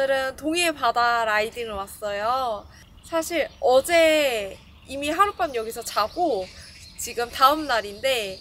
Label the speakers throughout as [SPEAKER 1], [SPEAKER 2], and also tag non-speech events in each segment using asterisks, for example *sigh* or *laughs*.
[SPEAKER 1] 오늘은 동해 바다 riding을 왔어요. 사실 어제 이미 하룻밤 여기서 자고 지금 다음 날인데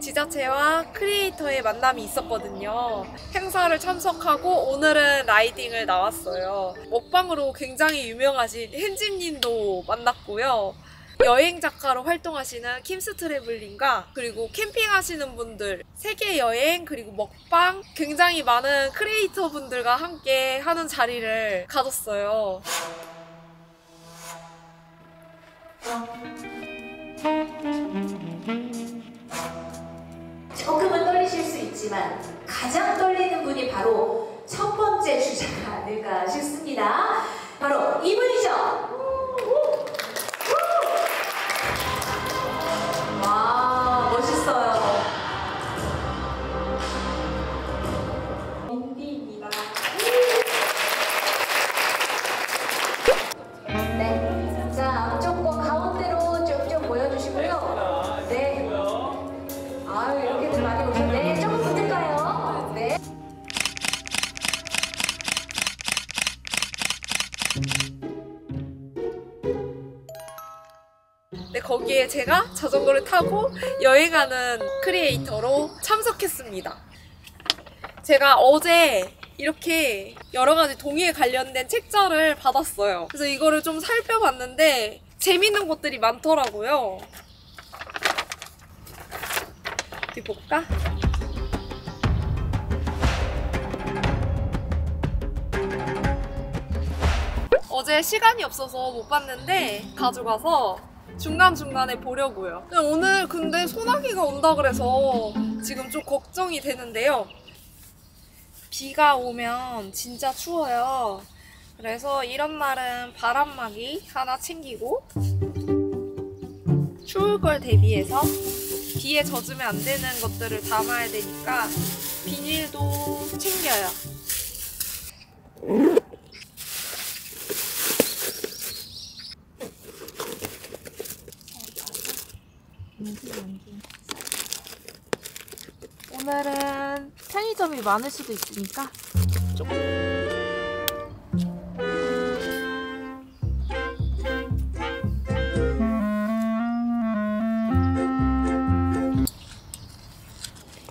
[SPEAKER 1] 지자체와 creator의 만남이 있었거든요. 행사를 참석하고 오늘은 riding을 나왔어요. 먹방으로 굉장히 유명하신 헨진님도 만났고요. 여행 작가로 활동하시는 킴스 트래블링과 그리고 캠핑하시는 분들, 세계 여행 그리고 먹방 굉장히 많은 크리에이터 분들과 함께 하는 자리를 가졌어요.
[SPEAKER 2] 조금은 떨리실 수 있지만 가장 떨리는 분이 바로 첫 번째 주자가 *laughs* 아닐까 싶습니다. 바로 이분이죠. 와 멋있어요.
[SPEAKER 1] 거기에 제가 자전거를 타고 여행하는 크리에이터로 참석했습니다. 제가 어제 이렇게 여러 가지 동의에 관련된 책자를 받았어요. 그래서 이거를 좀 살펴봤는데 재밌는 것들이 많더라고요. 어디 볼까? 어제 시간이 없어서 못 봤는데 가져가서 중간중간에 보려고요. 오늘 근데 소나기가 온다 그래서 지금 좀 걱정이 되는데요. 비가 오면 진짜 추워요. 그래서 이런 날은 바람막이 하나 챙기고 추울 걸 대비해서 비에 젖으면 안 되는 것들을 담아야 되니까 비닐도 챙겨요. 오늘은 편의 점이 많을 수도 있으니까 조금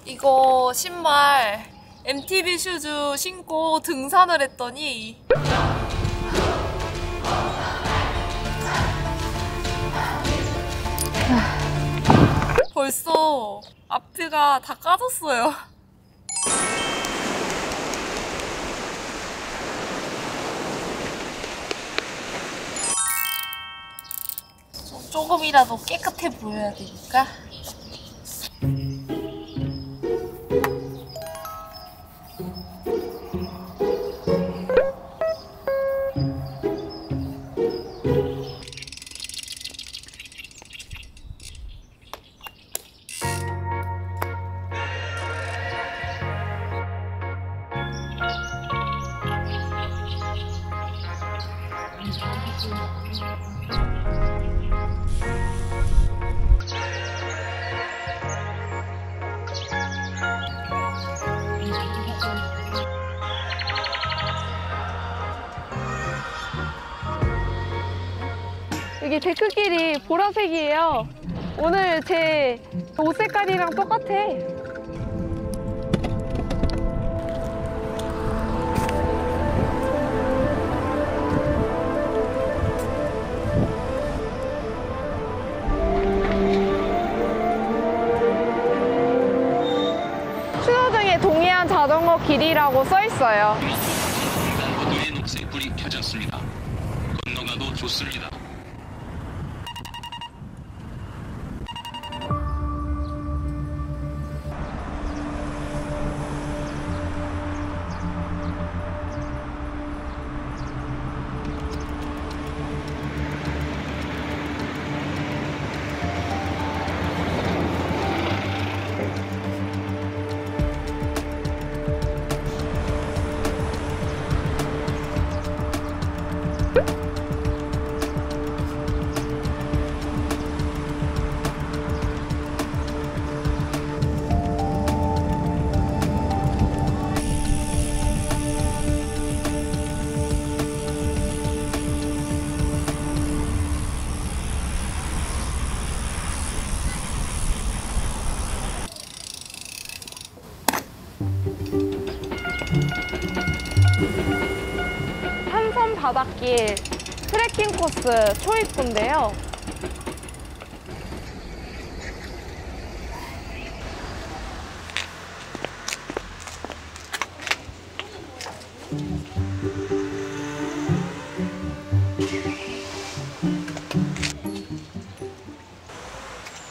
[SPEAKER 1] 이거 신발 MTB 슈즈 신고 등산을 했더니 벌써 앞에가 다 까졌어요. 조금이라도 깨끗해 보여야 되니까. 데크길이 보라색이에요. 오늘 제 옷 색깔이랑 똑같아. 신호등에 동해안 자전거 길이라고 써 있어요.
[SPEAKER 3] 건너가도 좋습니다.
[SPEAKER 4] 바닷길 트레킹 코스 초입구인데요.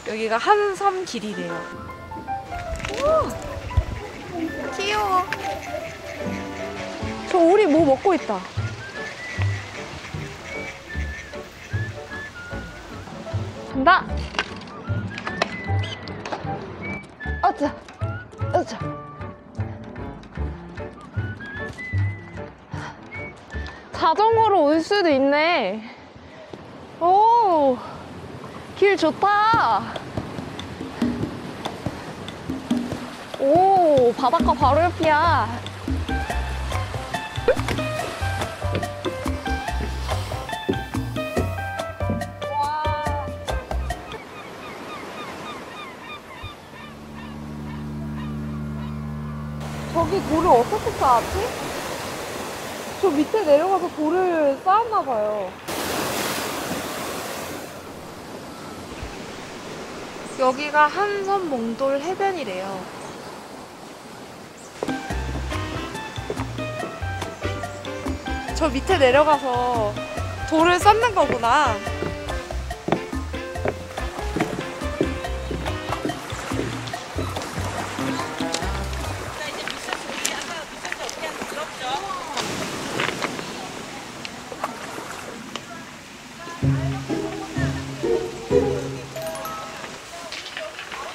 [SPEAKER 4] 여기가 한섬 길이래요. 오, 귀여워. 저 오리 뭐 먹고 있다. 간다. 어짜, 어짜. 자전거로 올 수도 있네. 오, 길 좋다. 오, 바닷가 바로 옆이야. 돌을 어떻게 쌓았지? 저 밑에 내려가서 돌을 쌓았나 봐요. 여기가 한섬 몽돌 해변이래요. 저 밑에 내려가서 돌을 쌓는 거구나.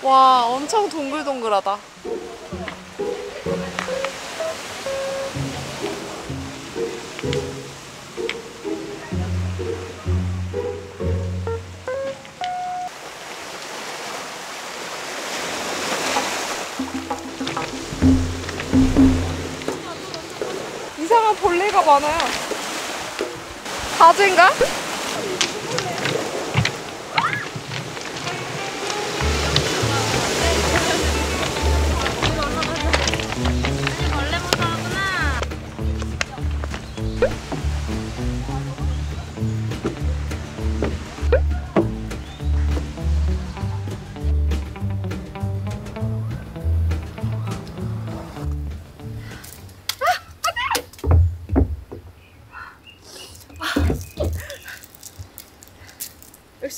[SPEAKER 4] 와, 엄청 동글동글하다. 이상한 벌레가 많아요. 바지인가?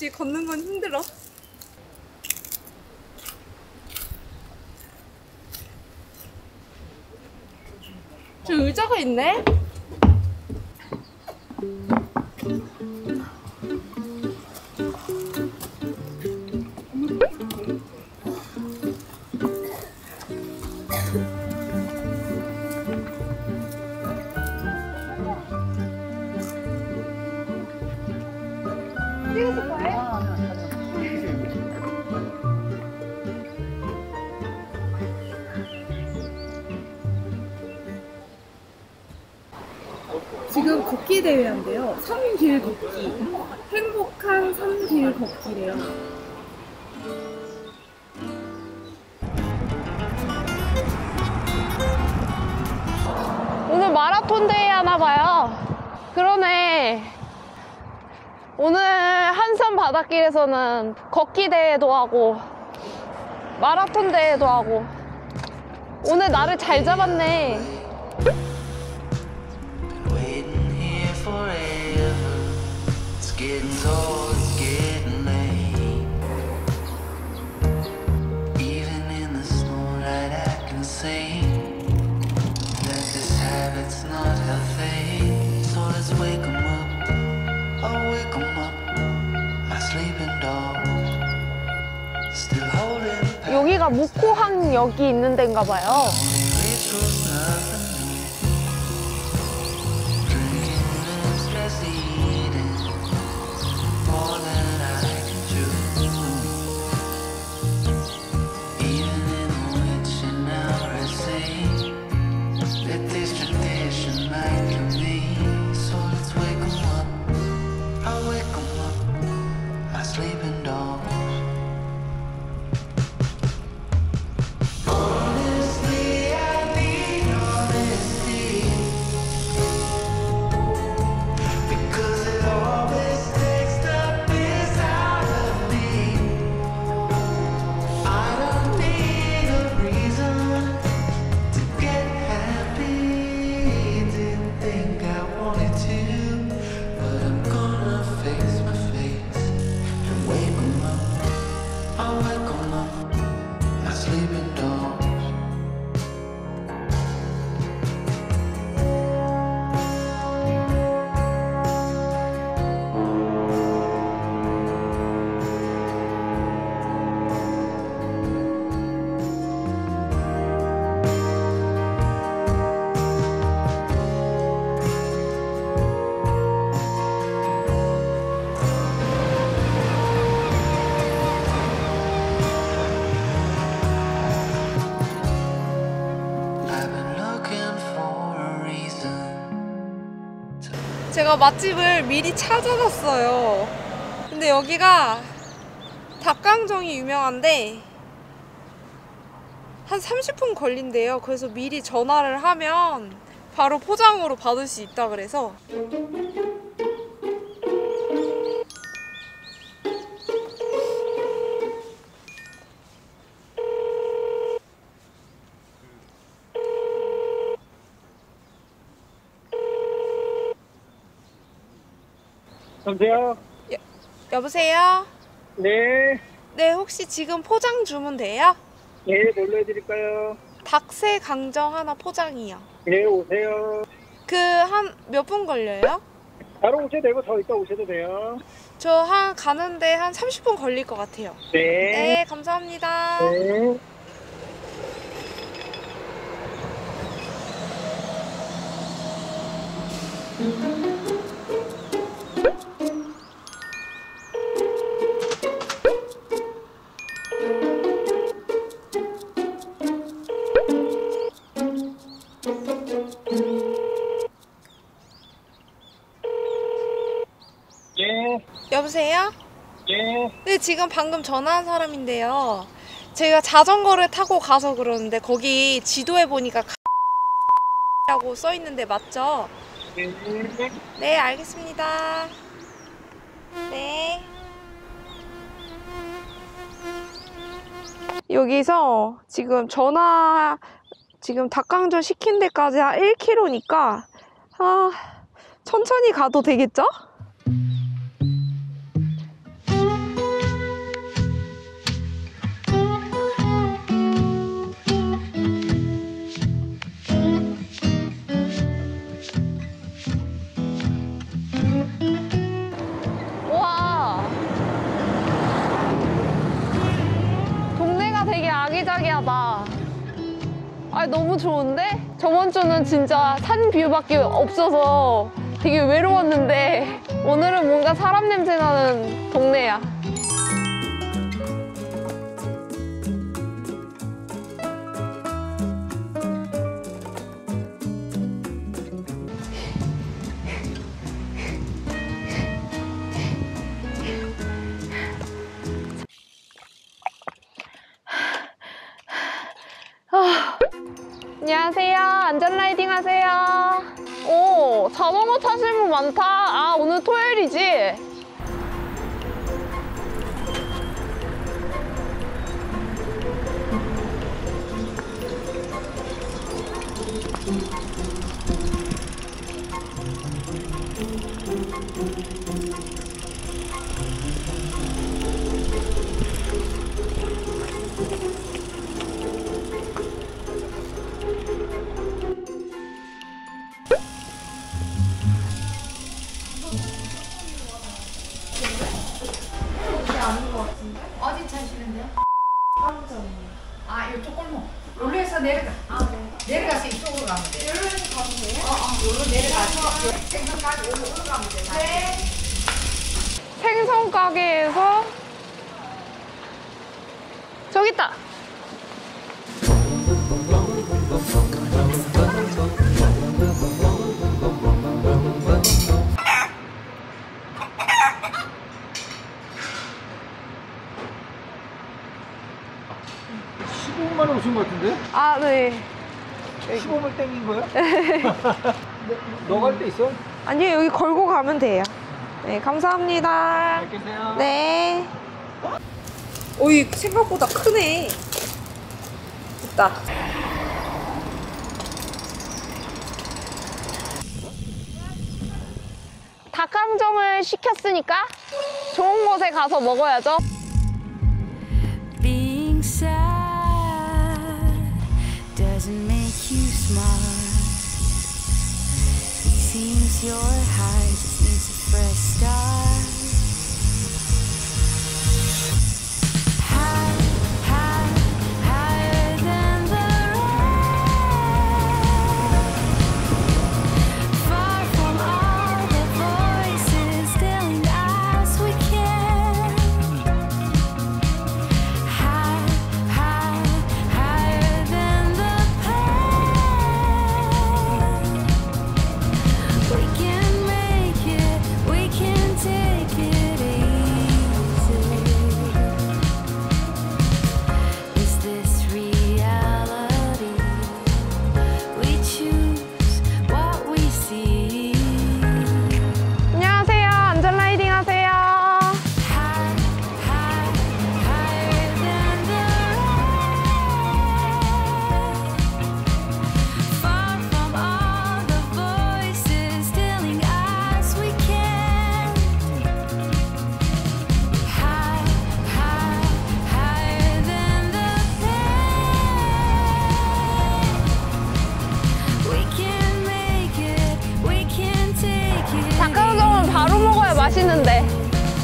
[SPEAKER 4] 역시 걷는 건 힘들어. 저 의자가 있네? 오늘 한산 바닷길에서는 걷기 대회도 하고 마라톤 대회도 하고 오늘 나를 잘 잡았네.
[SPEAKER 5] Wake up.
[SPEAKER 4] 여기가 무코항역이 있는 데인가 봐요.
[SPEAKER 1] 맛집을 미리 찾아놨어요. 근데 여기가 닭강정이 유명한데 한 30분 걸린대요. 그래서 미리 전화를 하면 바로 포장으로 받을 수 있다 그래서
[SPEAKER 6] 여보세요?
[SPEAKER 1] 여보세요?
[SPEAKER 6] 네.
[SPEAKER 1] 네, 혹시 지금 포장 주문 돼요?
[SPEAKER 6] 네, 뭘로 해드릴까요?
[SPEAKER 1] 닭새 강정 하나 포장이요.
[SPEAKER 6] 네, 오세요.
[SPEAKER 1] 그 한 몇 분 걸려요?
[SPEAKER 6] 바로 오셔도 되고 더 이따 오셔도 돼요.
[SPEAKER 1] 저 한 가는데 한 30분 걸릴 것 같아요.
[SPEAKER 6] 네.
[SPEAKER 1] 네, 감사합니다.
[SPEAKER 6] 네.
[SPEAKER 1] 여보세요?
[SPEAKER 6] 예.
[SPEAKER 1] 네, 지금 방금 전화한 사람인데요. 제가 자전거를 타고 가서 그러는데 거기 지도에 보니까 라고 써 있는데 맞죠?
[SPEAKER 6] 네.
[SPEAKER 1] 네, 알겠습니다. 네. 여기서 지금 전화 지금 닭강정 시킨 데까지 한 1km니까 아, 천천히 가도 되겠죠? 아 너무 좋은데? 저번 주는 진짜 산 뷰밖에 없어서 되게 외로웠는데 오늘은 뭔가 사람 냄새 나는 동네야 안녕하세요. 안전 라이딩 하세요. 오, 자전거 타실 분 많다. 아, 오늘 토요일이지?
[SPEAKER 7] 네. 생선
[SPEAKER 1] 가게에서 저기 있다.
[SPEAKER 8] 십오만 원 오신 것 같은데?
[SPEAKER 1] 아, 네.
[SPEAKER 8] 15만 땡긴 거야? *laughs* 너갈때 있어?
[SPEAKER 1] 아니요, 여기 걸고 가면 돼요. 네, 감사합니다.
[SPEAKER 8] 계세요.
[SPEAKER 1] 네. 오이 생각보다 크네. 됐다. 닭강정을 시켰으니까 좋은 곳에 가서 먹어야죠.
[SPEAKER 9] Your heart just needs a fresh start.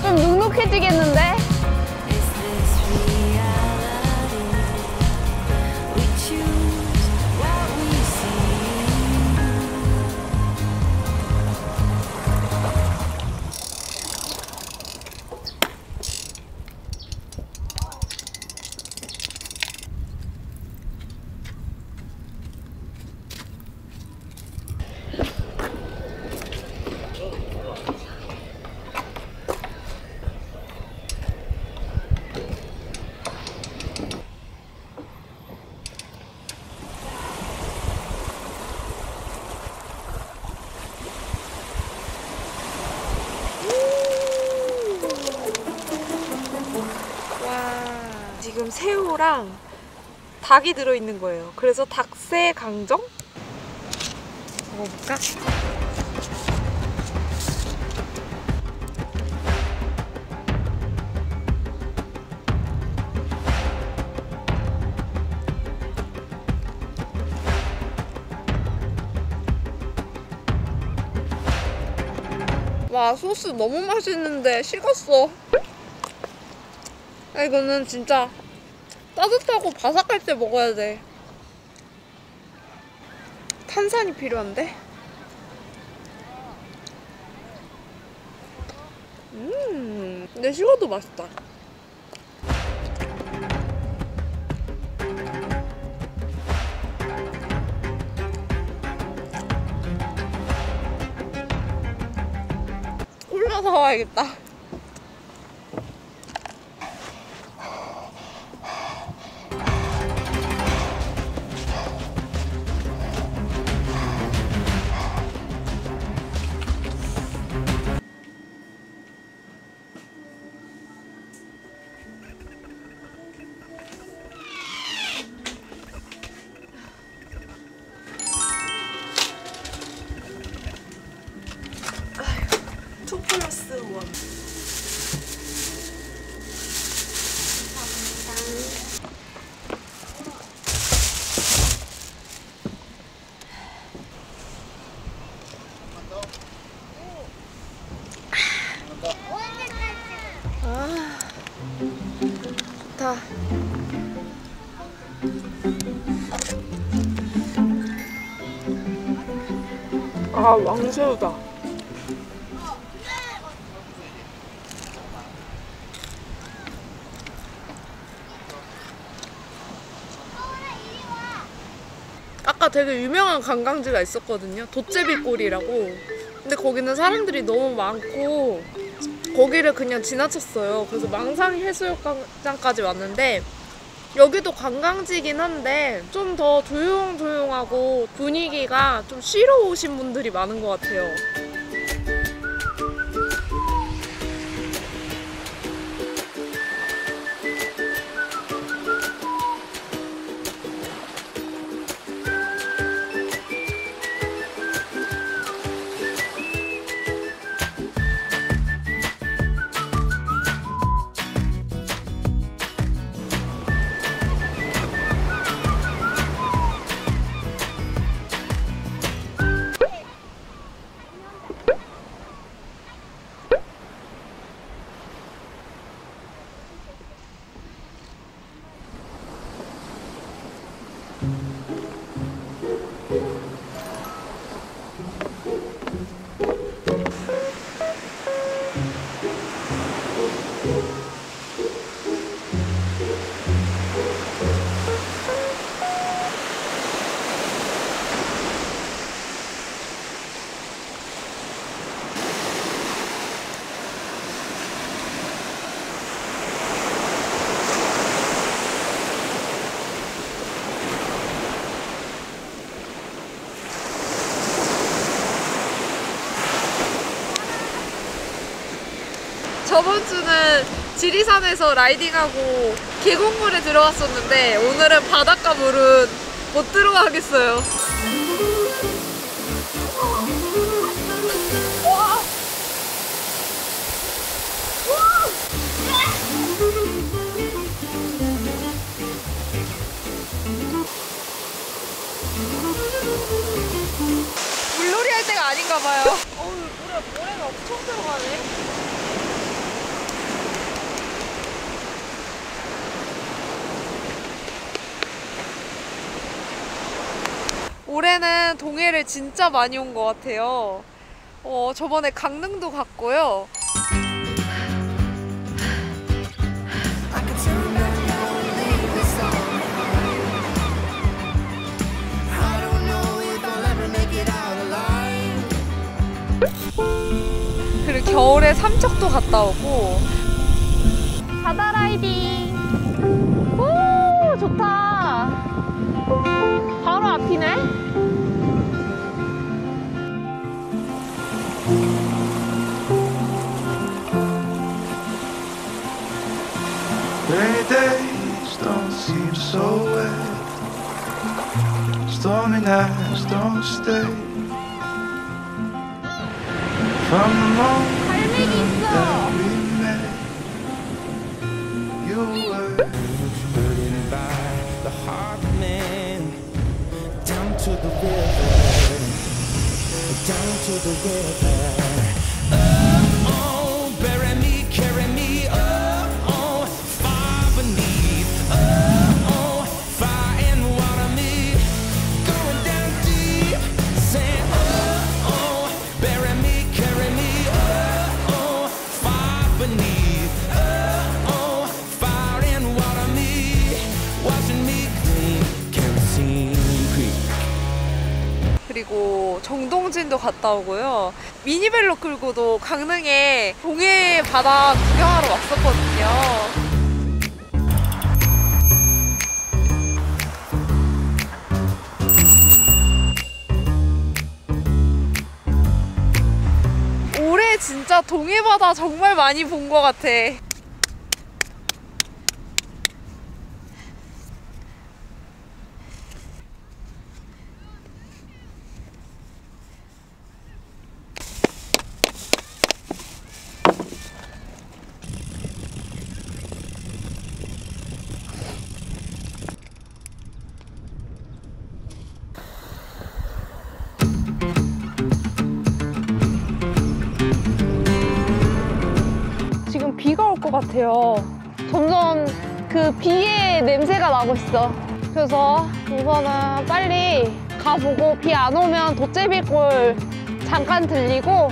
[SPEAKER 1] 좀 눅눅해지겠는데? 닭이 들어있는 거예요. 그래서 닭새 강정 먹어볼까? 와 소스 너무 맛있는데 식었어. 아, 이거는 진짜 따뜻하고 바삭할 때 먹어야 돼. 탄산이 필요한데? 음, 근데 식어도 맛있다. 콜라 사와야겠다. 왕새우다. 아까 되게 유명한 관광지가 있었거든요. 도제비골이라고. 근데 거기는 사람들이 너무 많고 거기를 그냥 지나쳤어요. 그래서 망상 해수욕장까지 왔는데 여기도 관광지긴 한데 좀 더 조용조용하고 분위기가 좀 쉬러 오신 분들이 많은 것 같아요. 저번 주는 지리산에서 라이딩하고 계곡물에 들어왔었는데 오늘은 바닷가 물은 못 들어가겠어요. 물놀이 할 때가 아닌가 봐요. 어우, 물에, 모래가 엄청 들어가네. 올해는 동해를 진짜 많이 온 것 같아요. 어, 저번에 강릉도 갔고요. 그리고 겨울에 삼척도 갔다 오고 바다 라이딩 오 좋다 바로 앞이네
[SPEAKER 10] days don't seem so wet. Stormy nights don't stay. From the moment that we met, you were
[SPEAKER 11] burdened by the heart man down to the river, down to the river.
[SPEAKER 1] 그리고 정동진도 갔다 오고요. 미니벨로 끌고도 강릉에 동해 바다 구경하러 왔었거든요. 진짜 동해 바다 정말 많이 본 것 같아 같아요. 점점 그 비의 냄새가 나고 있어. 그래서 우선은 빨리 가보고 비 안 오면 돗제비골 잠깐 들리고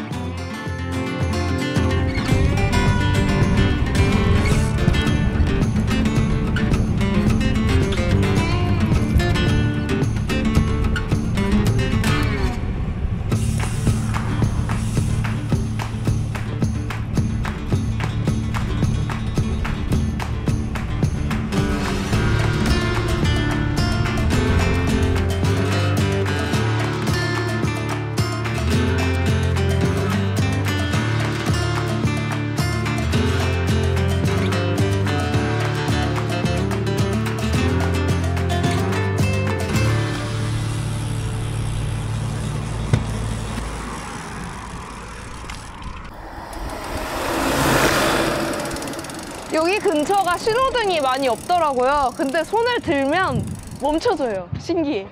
[SPEAKER 1] 신호등이 많이 없더라고요. 근데 손을 들면 멈춰줘요. 신기해.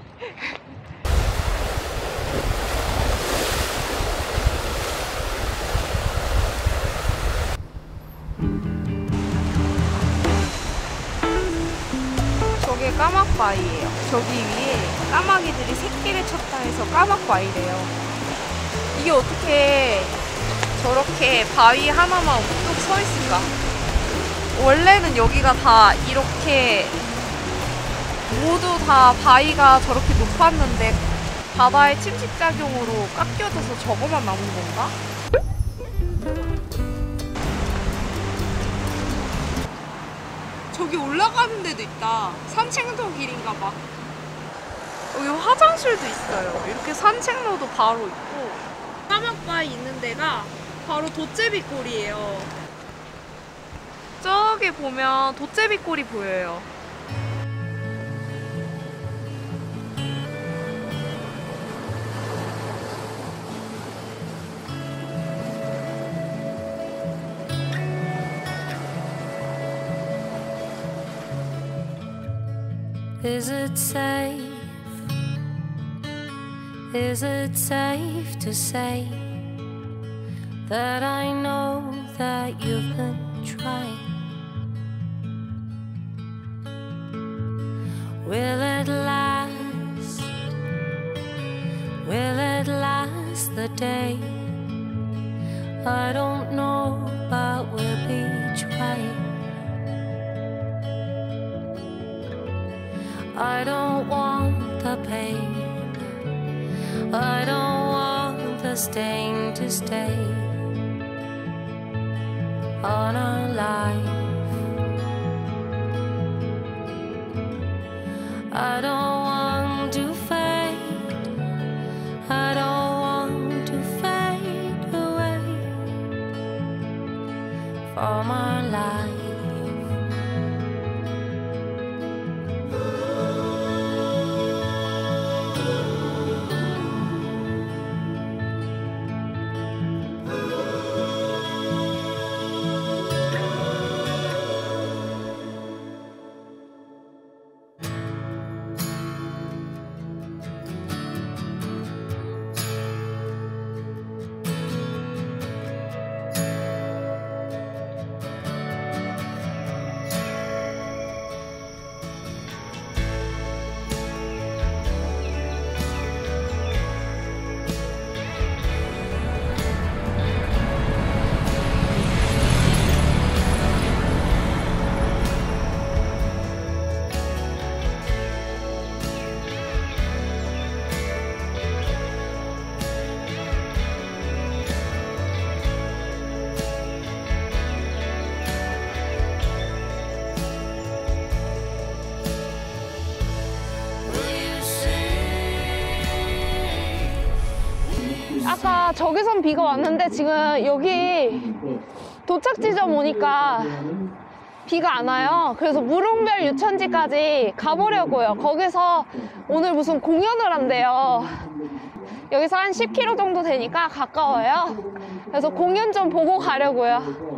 [SPEAKER 1] 저게 까막바위예요. 저기 위에 까마귀들이 새끼를 쳤다 해서 까막바위래요. 이게 어떻게 저렇게 바위 하나만 우뚝 서 있을까? 원래는 여기가 다 이렇게 모두 다 바위가 저렇게 높았는데 바다의 침식작용으로 깎여져서 저거만 남은 건가? 저기 올라가는 데도 있다. 산책로 길인가 봐. 여기 화장실도 있어요. 이렇게 산책로도 바로 있고 사막바위 있는 데가 바로 돗제비골이에요. 저기 보면 돗제비골이 보여요.
[SPEAKER 9] Is it safe Is it safe to say that I know that you've been trying? Will it last? Will it last the day? I don't know, but we'll be trying. I don't want the pain. I don't want the stain to stay on our life. I don't
[SPEAKER 10] 저기선 비가 왔는데 지금 여기 도착 지점 오니까 비가 안 와요. 그래서 무릉별 유천지까지 가보려고요. 거기서 오늘 무슨 공연을 한대요. 여기서 한 10km 정도 되니까 가까워요. 그래서 공연 좀 보고 가려고요.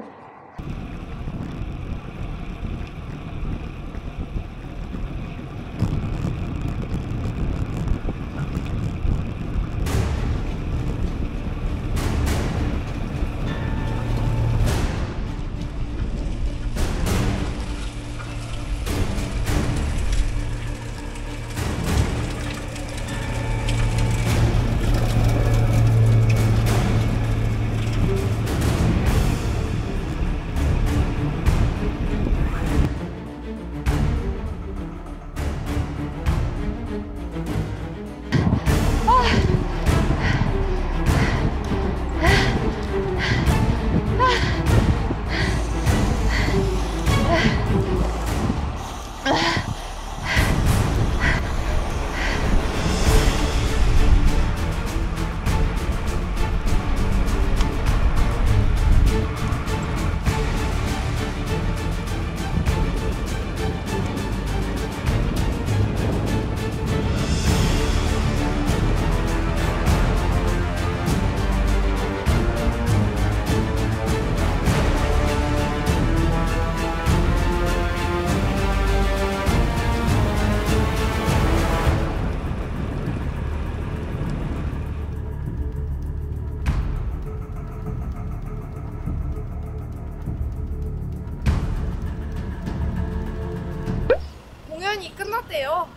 [SPEAKER 10] 공연이 끝났대요.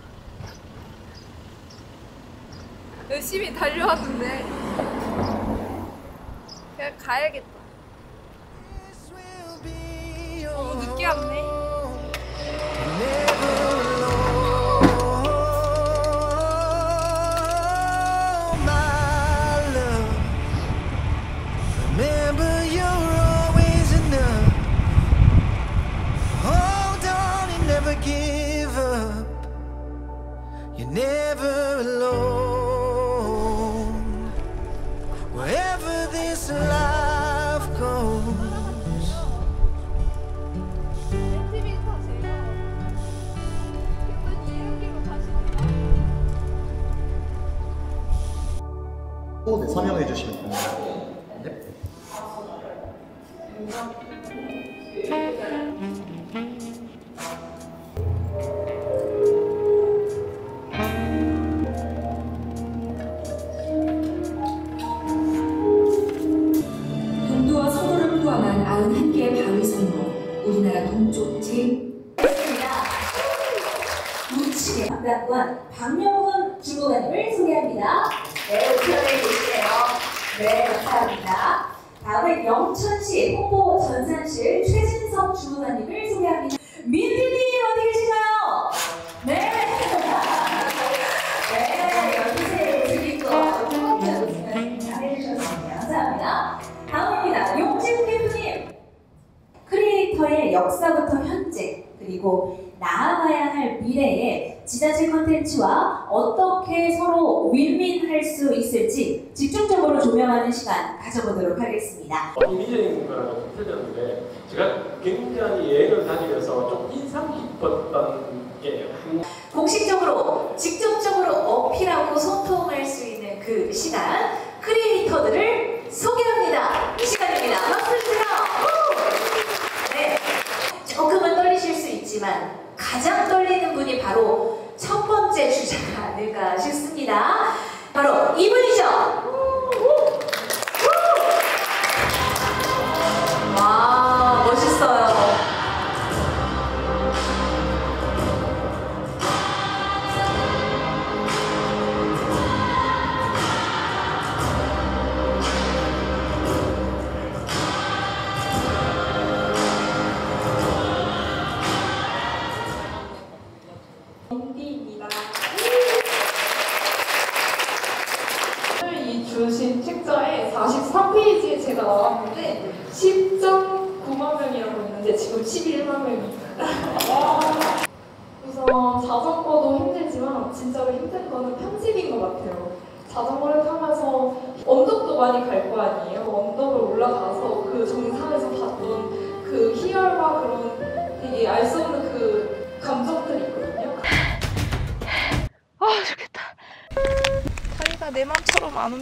[SPEAKER 10] 열심히 달려왔는데 그냥 가야겠다. 너무 늦게 왔네.
[SPEAKER 12] 틀렸는데 제가 굉장히 여행을 다니면서 좀 인상 깊었던 게 한-
[SPEAKER 2] 공식적으로 직접적으로 어필하고 소통할 수 있는 그 시간 크리에이터들을 소개합니다. 이 시간입니다. 박수 주세요. 우! 네. 조금은 떨리실 수 있지만 가장 떨리는 분이 바로 첫 번째 주자가 아닐까 싶습니다. 바로 이분이죠.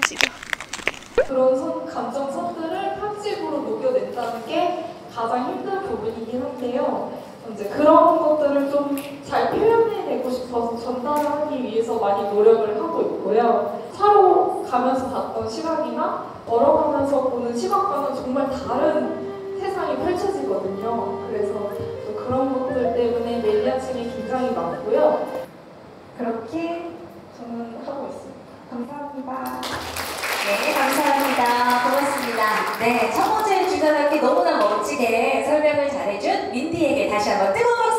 [SPEAKER 1] 움직여. 그런 선, 감정 선들을 편집으로 녹여냈다는 게 가장 힘든 부분이긴 한데요. 이제 그런 것들을 좀 잘 표현해내고 싶어서 전달하기 위해서 많이 노력을 하고 있고요. 차로 가면서 봤던 시각이나 걸어가면서 보는 시각과는 정말 다른 세상이 펼쳐지거든요. 그래서 또 그런 것들 때문에 매니아층이 굉장히 많고요. 그렇게 저는 하고 있습니다. 감사합니다.
[SPEAKER 2] 네, 감사합니다. 고맙습니다. 네, 첫 번째 주자답게 너무나 멋지게 설명을 잘해준 민디에게 다시 한번 뜨거운